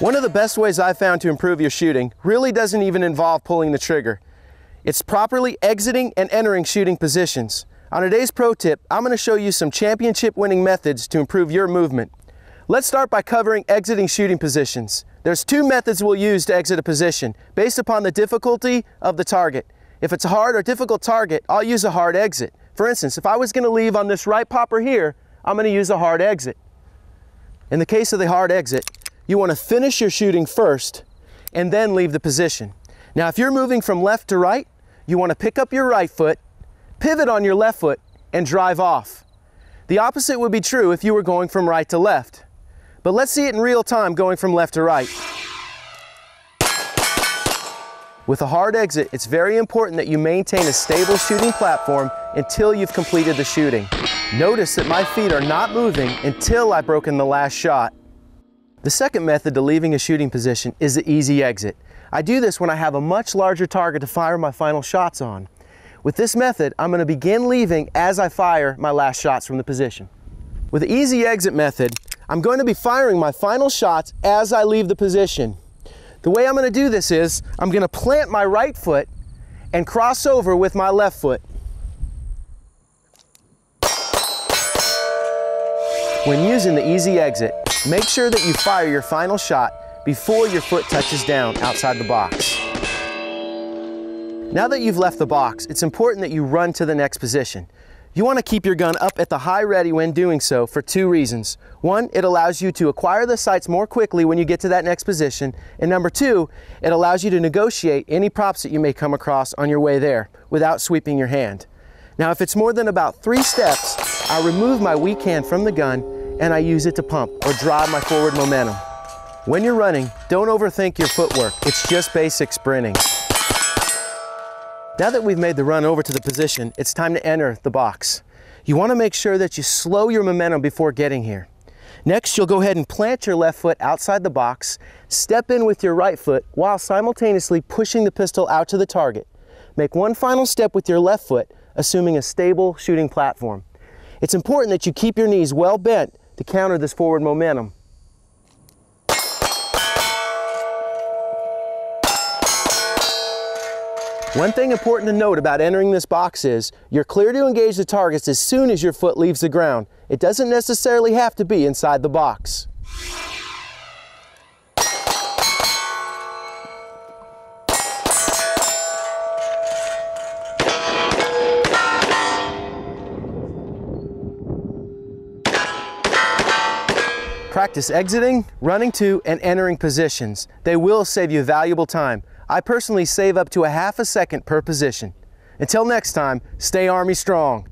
One of the best ways I've found to improve your shooting really doesn't even involve pulling the trigger. It's properly exiting and entering shooting positions. On today's pro tip, I'm going to show you some championship winning methods to improve your movement. Let's start by covering exiting shooting positions. There's two methods we'll use to exit a position based upon the difficulty of the target. If it's a hard or difficult target, I'll use a hard exit. For instance, if I was going to leave on this right popper here, I'm going to use a hard exit. In the case of the hard exit, you want to finish your shooting first and then leave the position. Now, if you're moving from left to right, you want to pick up your right foot, pivot on your left foot, and drive off. The opposite would be true if you were going from right to left. But let's see it in real time going from left to right. With a hard exit, it's very important that you maintain a stable shooting platform until you've completed the shooting. Notice that my feet are not moving until I've broken the last shot. The second method to leaving a shooting position is the easy exit. I do this when I have a much larger target to fire my final shots on. With this method, I'm going to begin leaving as I fire my last shots from the position. With the easy exit method, I'm going to be firing my final shots as I leave the position. The way I'm going to do this is I'm going to plant my right foot and cross over with my left foot. When using the easy exit, make sure that you fire your final shot before your foot touches down outside the box. Now that you've left the box, it's important that you run to the next position. You want to keep your gun up at the high ready when doing so for two reasons. One, it allows you to acquire the sights more quickly when you get to that next position. And number two, it allows you to negotiate any props that you may come across on your way there without sweeping your hand. Now, if it's more than about three steps, I remove my weak hand from the gun and I use it to pump or drive my forward momentum. When you're running, don't overthink your footwork. It's just basic sprinting. Now that we've made the run over to the position, it's time to enter the box. You want to make sure that you slow your momentum before getting here. Next, you'll go ahead and plant your left foot outside the box, step in with your right foot while simultaneously pushing the pistol out to the target. Make one final step with your left foot, assuming a stable shooting platform. It's important that you keep your knees well bent to counter this forward momentum. One thing important to note about entering this box is you're clear to engage the targets as soon as your foot leaves the ground. It doesn't necessarily have to be inside the box. Practice exiting, running to, and entering positions. They will save you valuable time. I personally save up to a half a second per position. Until next time, stay Army strong.